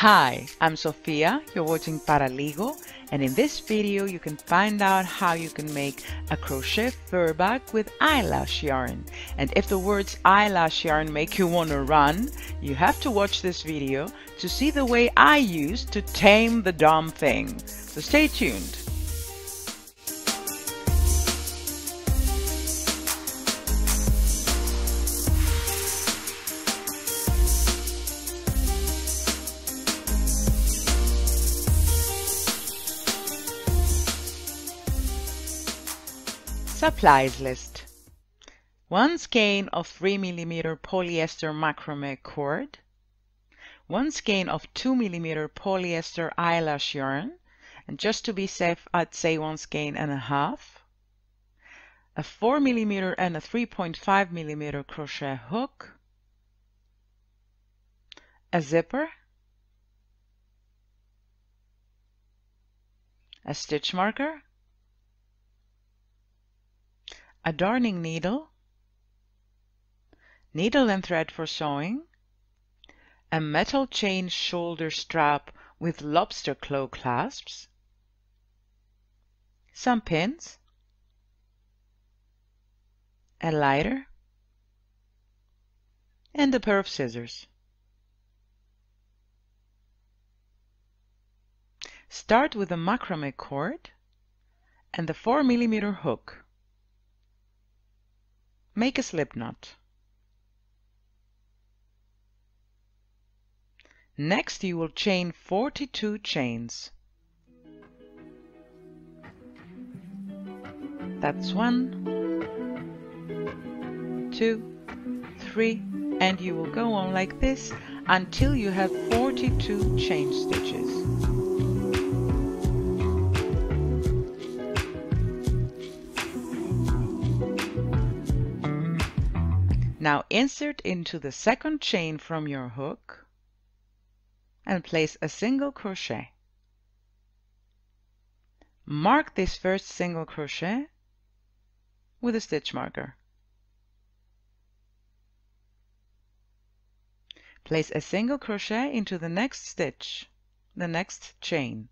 Hi, I'm Sofia, you're watching Paraligo and in this video you can find out how you can make a crochet fur bag with eyelash yarn. And if the words eyelash yarn make you want to run, you have to watch this video to see the way I use to tame the dumb thing. So stay tuned. Supplies list. One skein of 3mm polyester macrame cord, one skein of 2mm polyester eyelash yarn, and just to be safe I'd say one skein and a half, a 4mm and a 3.5mm crochet hook, a zipper, a stitch marker, a darning needle, needle and thread for sewing, a metal chain shoulder strap with lobster claw clasps, some pins, a lighter, and a pair of scissors. Start with a macrame cord and the 4 mm hook. Make a slip knot. Next you will chain 42 chains. That's one, two, three, and you will go on like this until you have 42 chain stitches. Now insert into the second chain from your hook and place a single crochet. Mark this first single crochet with a stitch marker. Place a single crochet into the next stitch, the next chain.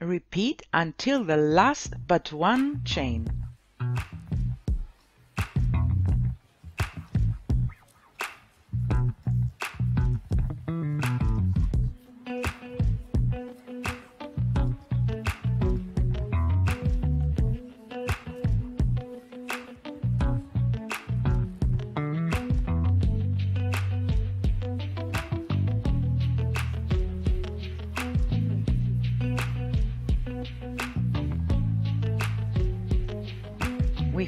Repeat until the last but one chain.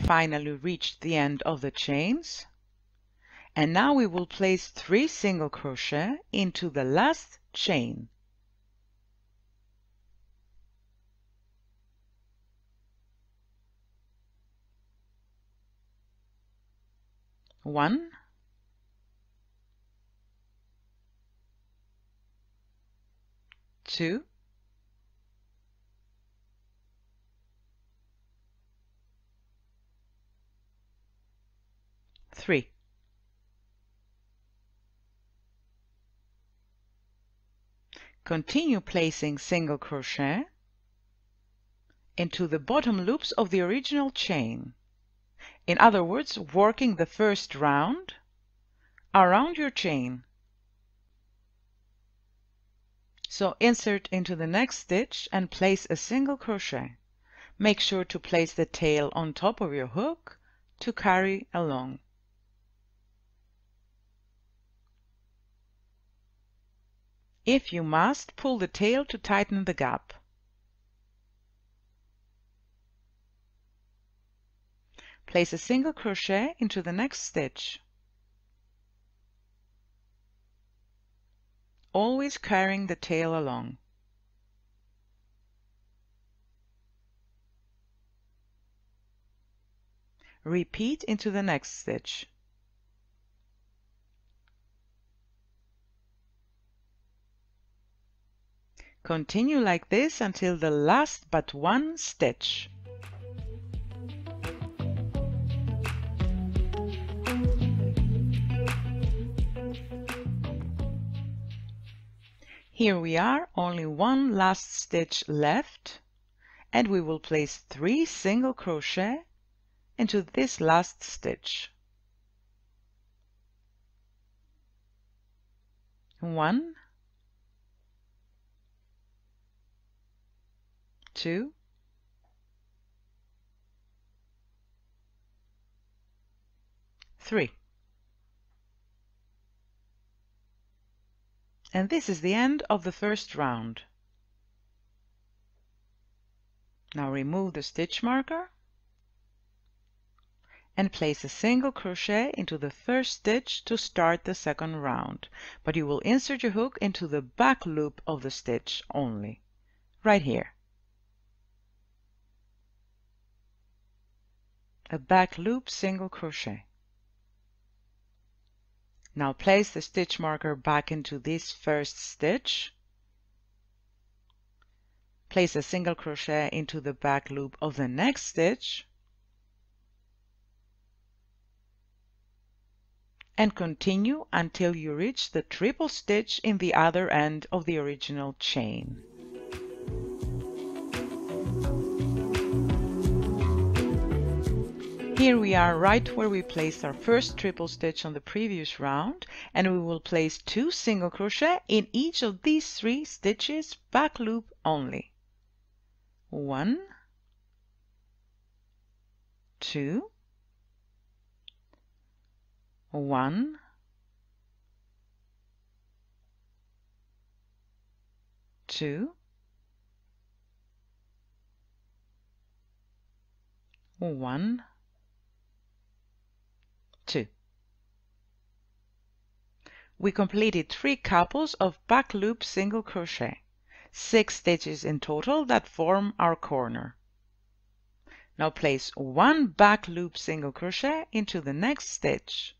Finally reached the end of the chains. And now we will place three single crochet into the last chain. One, two, 3. Continue placing single crochet into the bottom loops of the original chain. In other words, working the first round around your chain. So insert into the next stitch and place a single crochet. Make sure to place the tail on top of your hook to carry along. If you must, pull the tail to tighten the gap. Place a single crochet into the next stitch. Always carrying the tail along. Repeat into the next stitch. Continue like this until the last but one stitch. Here we are, only one last stitch left and we will place 3 single crochet into this last stitch. 1 two, three. And this is the end of the first round. Now remove the stitch marker and place a single crochet into the first stitch to start the second round, but you will insert your hook into the back loop of the stitch only, right here. A back loop single crochet. Now place the stitch marker back into this first stitch Place a single crochet into the back loop of the next stitch and continue until you reach the triple stitch in the other end of the original chain. Here we are right where we placed our first triple stitch on the previous round and we will place two single crochet in each of these three stitches back loop only. One, two, one, two, one, two. We completed three couples of back loop single crochet six stitches in total that form our corner. Now place one back loop single crochet into the next stitch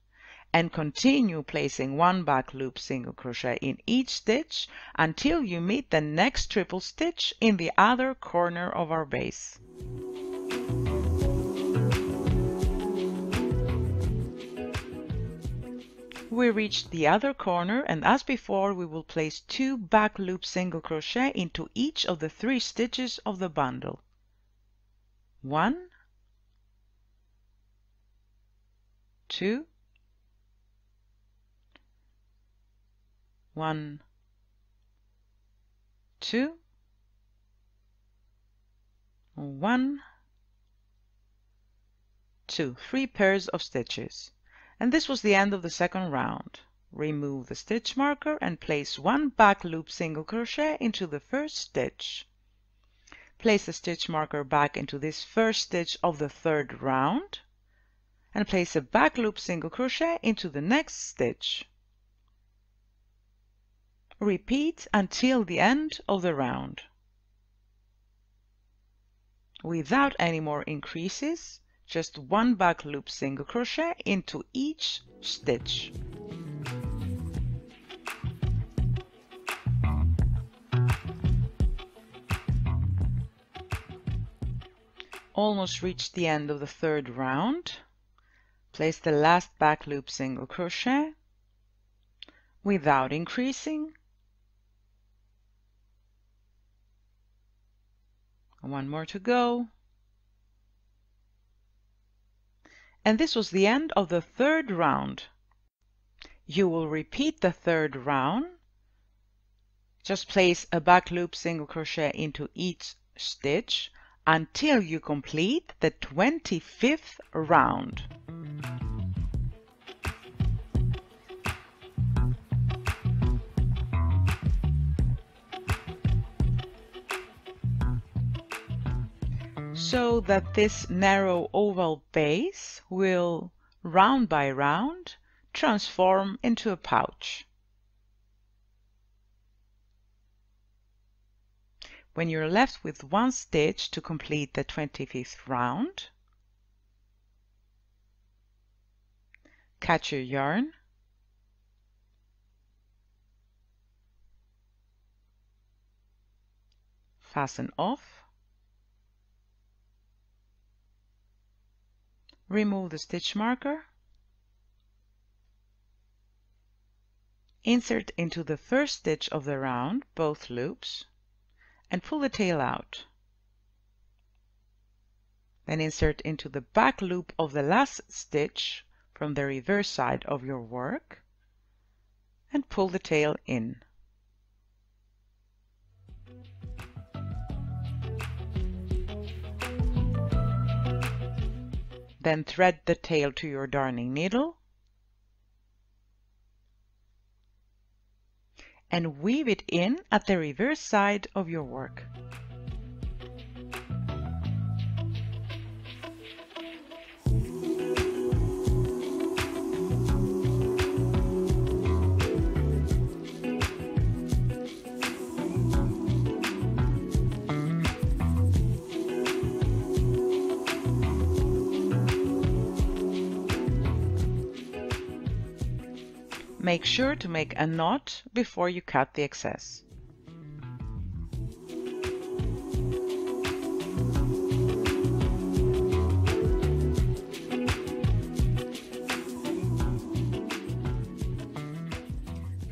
and continue placing one back loop single crochet in each stitch until you meet the next triple stitch in the other corner of our base. We reached the other corner and as before we will place two back loop single crochet into each of the three stitches of the bundle. One, two, one, two, one, two, three pairs of stitches. And this was the end of the second round. Remove the stitch marker and place one back loop single crochet into the first stitch. Place the stitch marker back into this first stitch of the third round and place a back loop single crochet into the next stitch. Repeat until the end of the round. Without any more increases, just one back loop single crochet into each stitch. Almost reached the end of the third round. Place the last back loop single crochet without increasing. One more to go. And this was the end of the third round. You will repeat the third round. Just place a back loop single crochet into each stitch until you complete the 25th round. So that this narrow oval base will, round by round, transform into a pouch. When you're left with one stitch to complete the 25th round, cut your yarn, fasten off, remove the stitch marker Insert into the first stitch of the round both loops and pull the tail out. Then insert into the back loop of the last stitch from the reverse side of your work and pull the tail in. Then thread the tail to your darning needle and weave it in at the reverse side of your work. Make sure to make a knot before you cut the excess.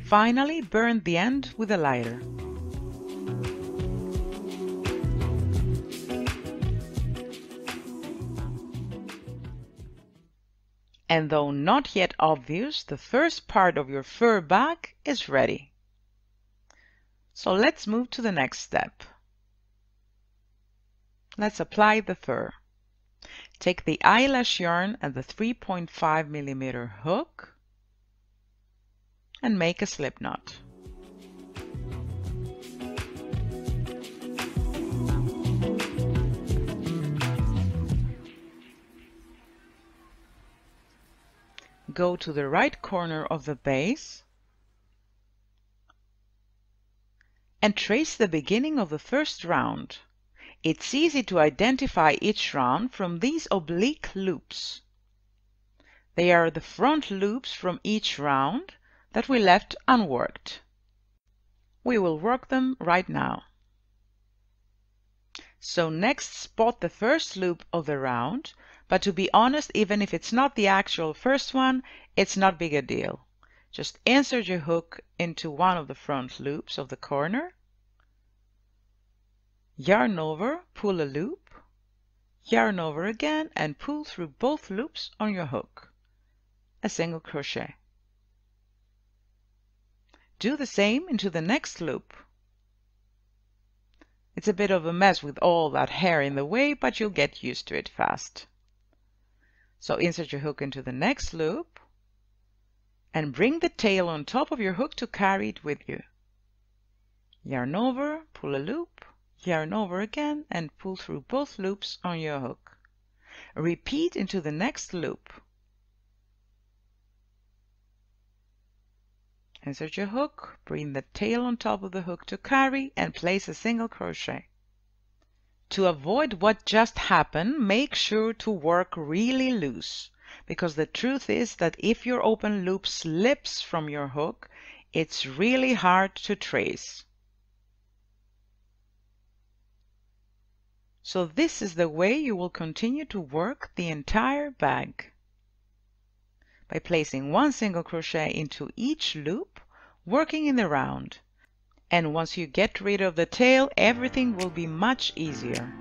Finally, burn the end with a lighter. And though not yet obvious, the first part of your fur bag is ready. So let's move to the next step. Let's apply the fur. Take the eyelash yarn and the 3.5 millimeter hook and make a slip knot. Go to the right corner of the base and trace the beginning of the first round. It's easy to identify each round from these oblique loops. They are the front loops from each round that we left unworked. We will work them right now. So next spot the first loop of the round but to be honest, even if it's not the actual first one, it's not big a deal. Just insert your hook into one of the front loops of the corner, yarn over, pull a loop, yarn over again and pull through both loops on your hook. A single crochet. Do the same into the next loop. It's a bit of a mess with all that hair in the way, but you'll get used to it fast. So insert your hook into the next loop and bring the tail on top of your hook to carry it with you. Yarn over, pull a loop, yarn over again and pull through both loops on your hook. Repeat into the next loop. Insert your hook, bring the tail on top of the hook to carry and place a single crochet. To avoid what just happened, make sure to work really loose because the truth is that if your open loop slips from your hook, it's really hard to trace. So this is the way you will continue to work the entire bag. By placing one single crochet into each loop, working in the round and once you get rid of the tail everything will be much easier.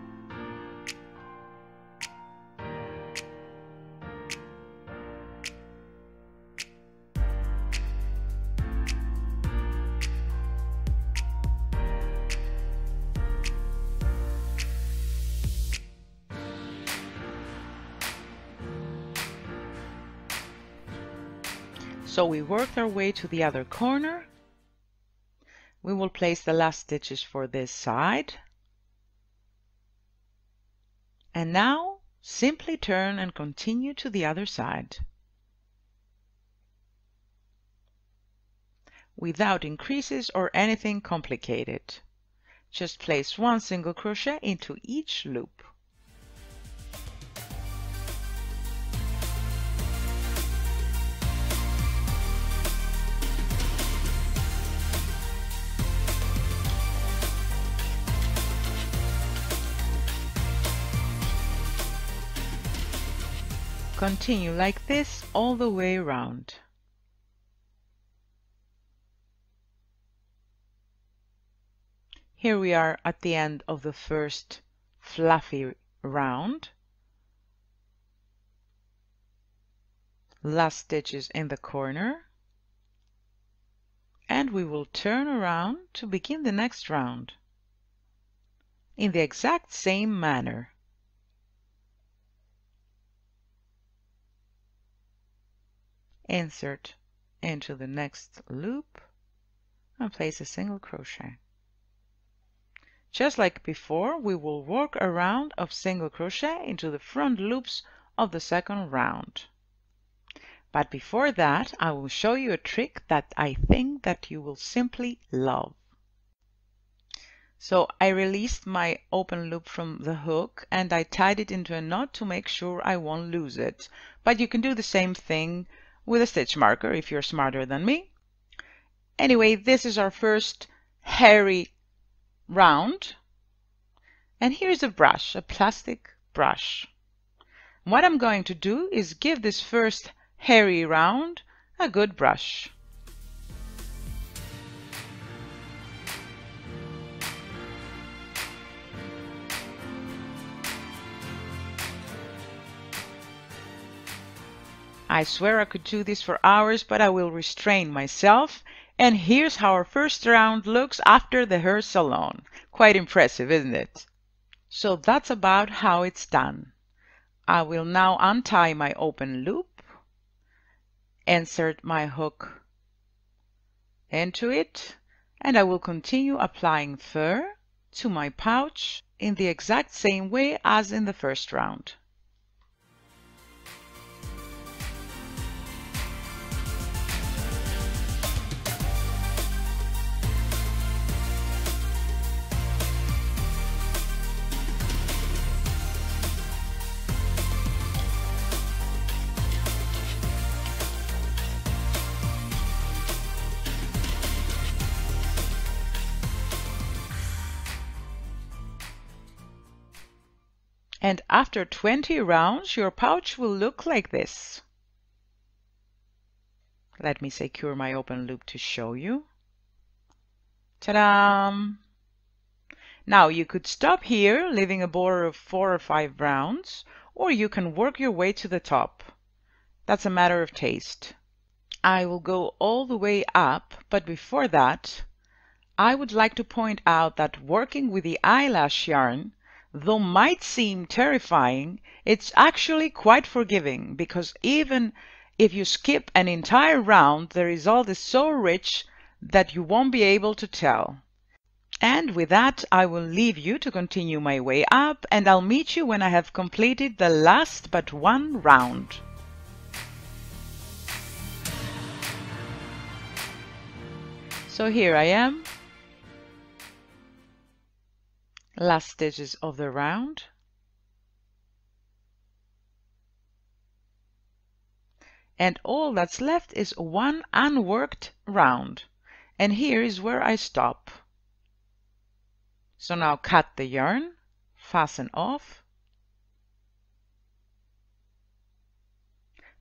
So we worked our way to the other corner we will place the last stitches for this side. And now simply turn and continue to the other side. Without increases or anything complicated. Just place one single crochet into each loop. Continue like this all the way around. Here we are at the end of the first fluffy round. Last stitches in the corner. And we will turn around to begin the next round in the exact same manner. Insert into the next loop and place a single crochet. Just like before, we will work a round of single crochet into the front loops of the second round. But before that, I will show you a trick that I think that you will simply love. So I released my open loop from the hook and I tied it into a knot to make sure I won't lose it. But you can do the same thing with a stitch marker if you're smarter than me. Anyway, this is our first hairy round. And here's a brush, a plastic brush. What I'm going to do is give this first hairy round a good brush. I swear I could do this for hours, but I will restrain myself and here's how our first round looks after the hair salon. Quite impressive, isn't it? So that's about how it's done. I will now untie my open loop, insert my hook into it, and I will continue applying fur to my pouch in the exact same way as in the first round. And after 20 rounds, your pouch will look like this. Let me secure my open loop to show you. Ta-da! Now you could stop here, leaving a border of four or five rounds, or you can work your way to the top. That's a matter of taste. I will go all the way up, but before that, I would like to point out that working with the eyelash yarn though might seem terrifying, it's actually quite forgiving because even if you skip an entire round, the result is so rich that you won't be able to tell. And with that, I will leave you to continue my way up and I'll meet you when I have completed the last but one round. So here I am, last stitches of the round. And all that's left is one unworked round. And here is where I stop. So now cut the yarn, fasten off,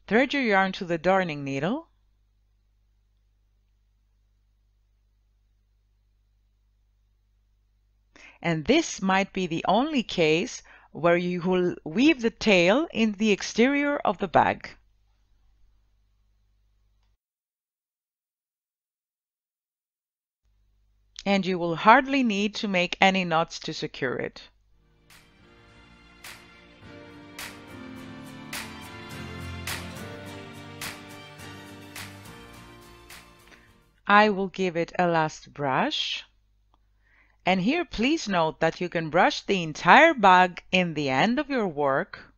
thread your yarn to the darning needle, and this might be the only case where you will weave the tail in the exterior of the bag. And you will hardly need to make any knots to secure it. I will give it a last brush. And here please note that you can brush the entire bag in the end of your work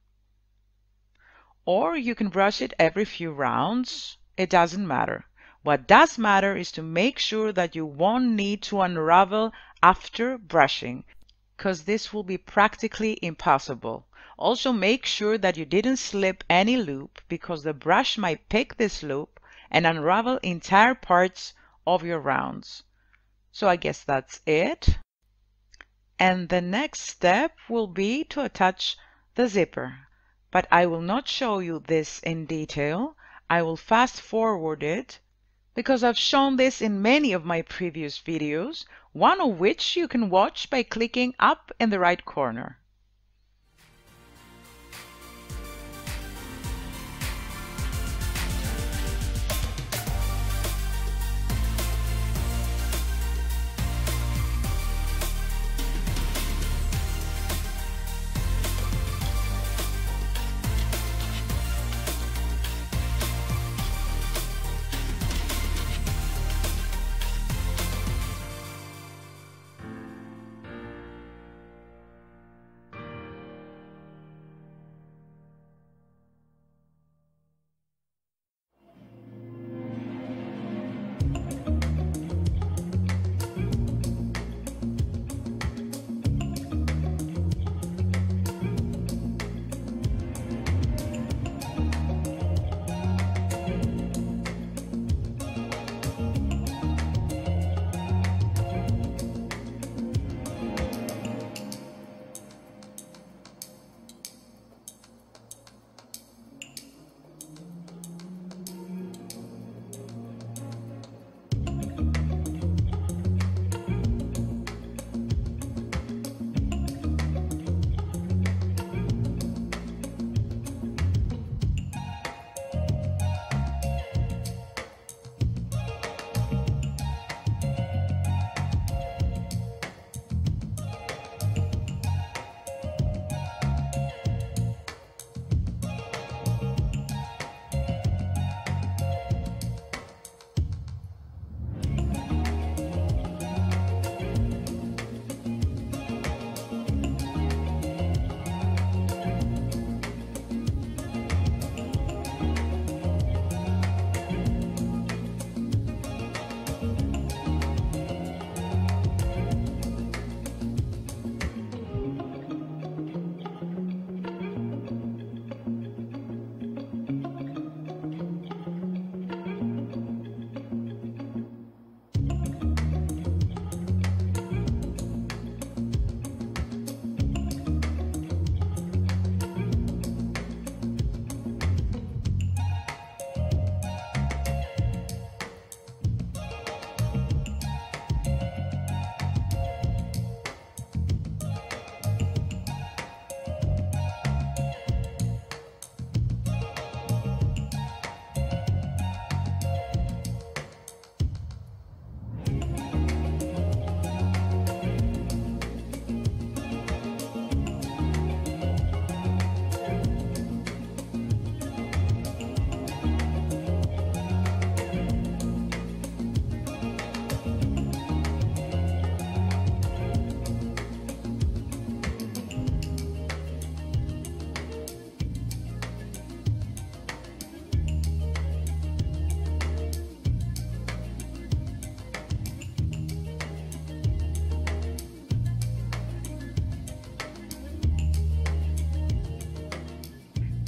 or you can brush it every few rounds. It doesn't matter. What does matter is to make sure that you won't need to unravel after brushing because this will be practically impossible. Also make sure that you didn't slip any loop because the brush might pick this loop and unravel entire parts of your rounds. So I guess that's it. And the next step will be to attach the zipper. But I will not show you this in detail. I will fast forward it because I've shown this in many of my previous videos one of which you can watch by clicking up in the right corner.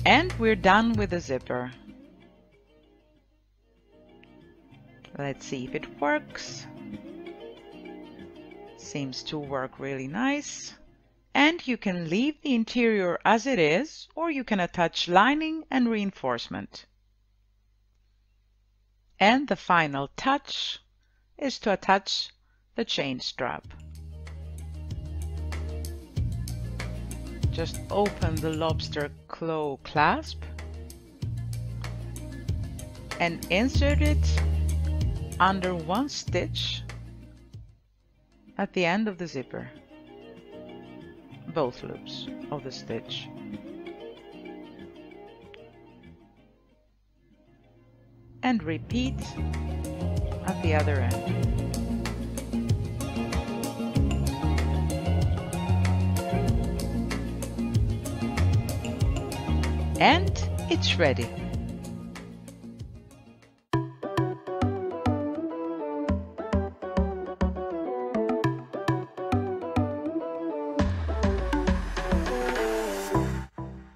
And we're done with the zipper. Let's see if it works. Seems to work really nice. And you can leave the interior as it is, or you can attach lining and reinforcement. And the final touch is to attach the chain strap. Just open the lobster claw clasp and insert it under one stitch at the end of the zipper. Both loops of the stitch. And repeat at the other end And it's ready.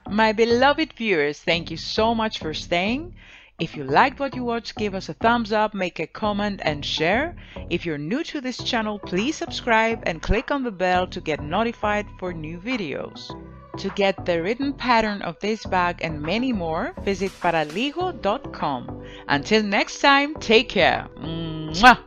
My beloved viewers, thank you so much for staying. If you liked what you watched, give us a thumbs up, make a comment and share. If you're new to this channel, please subscribe and click on the bell to get notified for new videos. To get the written pattern of this bag and many more, visit paraligo.com. Until next time, take care. Mwah!